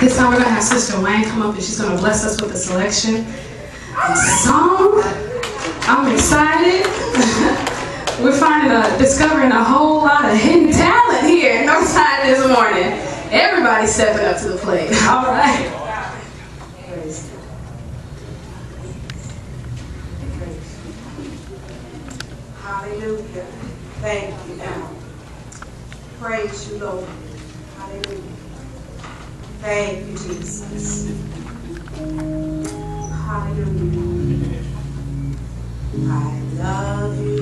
This time we're gonna have Sister Wayne come up and she's gonna bless us with a selection song. I'm excited. we're finding a, uh, discovering a whole lot of hidden talent here at Northside this morning. Everybody stepping up to the plate. All right. Hallelujah. Thank you, Lord. Praise you, Lord. Hallelujah. Thank you, Jesus. Hallelujah. I love you.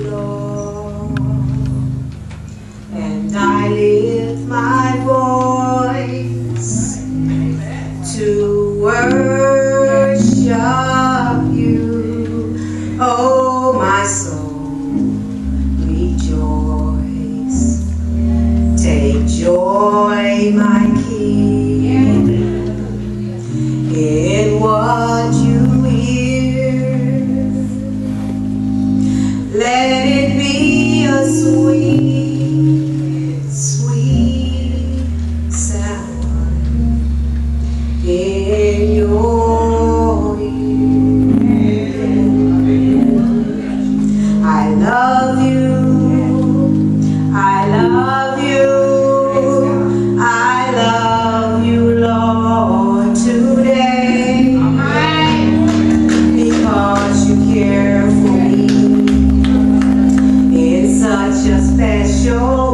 your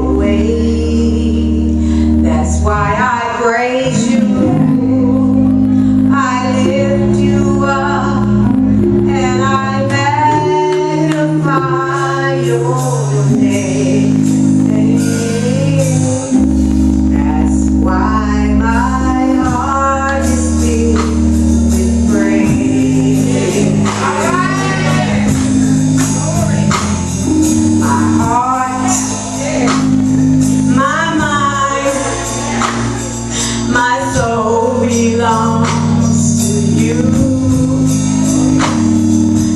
belongs to you.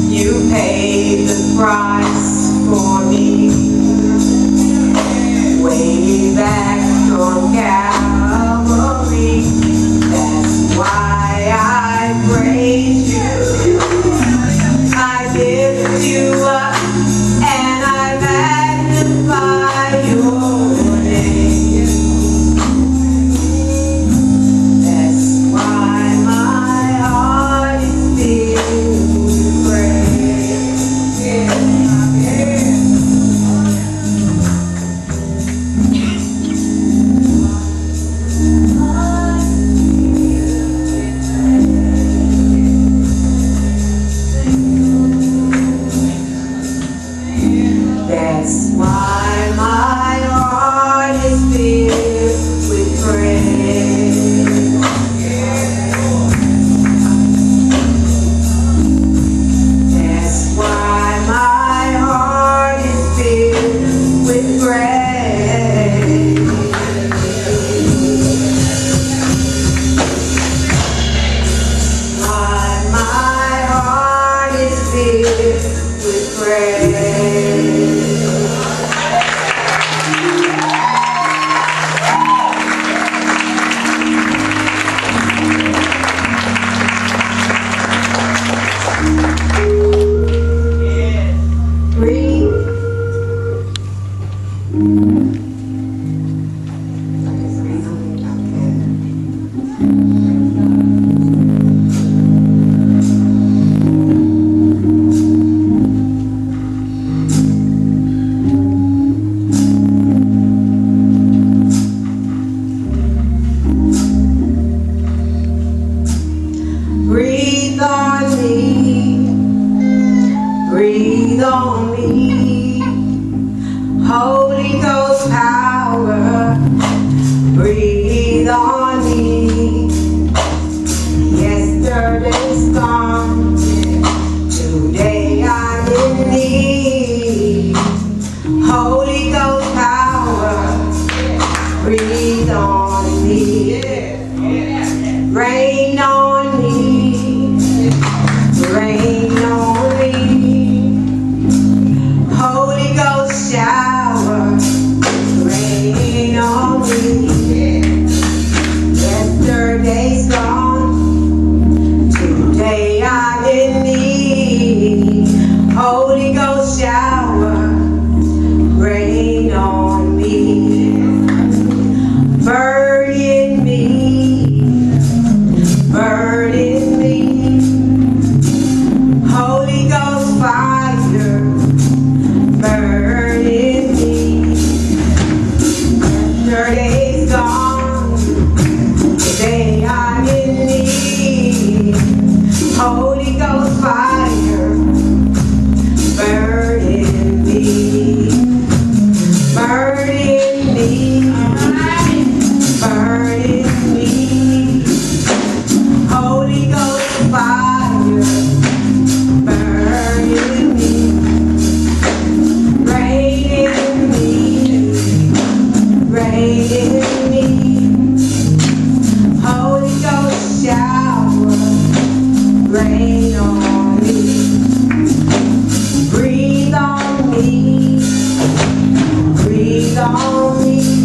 You paid the price. breathe. breathe on me. Hold me, breathe on me.